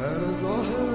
أنا ظاهر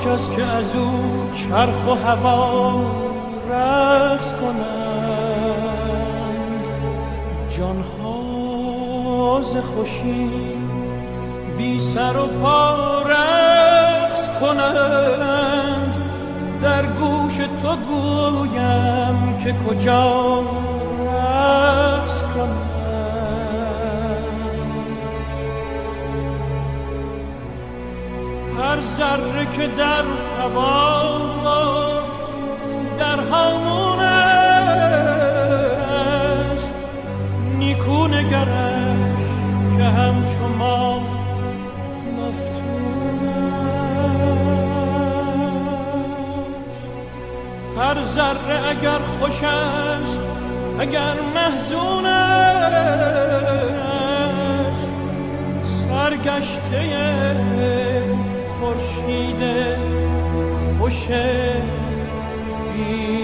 کس که از او چرخ و هوا رقص کنند. جانها ز خوشی بی سر و پا رقص کنند. در گوش تو گویم که کجا ذره که در هوا در همون است. نیکو نگرش که همچو ما مفتون هر ذره اگر خوش است اگر محزون است. سرگشته خورشید خوش بی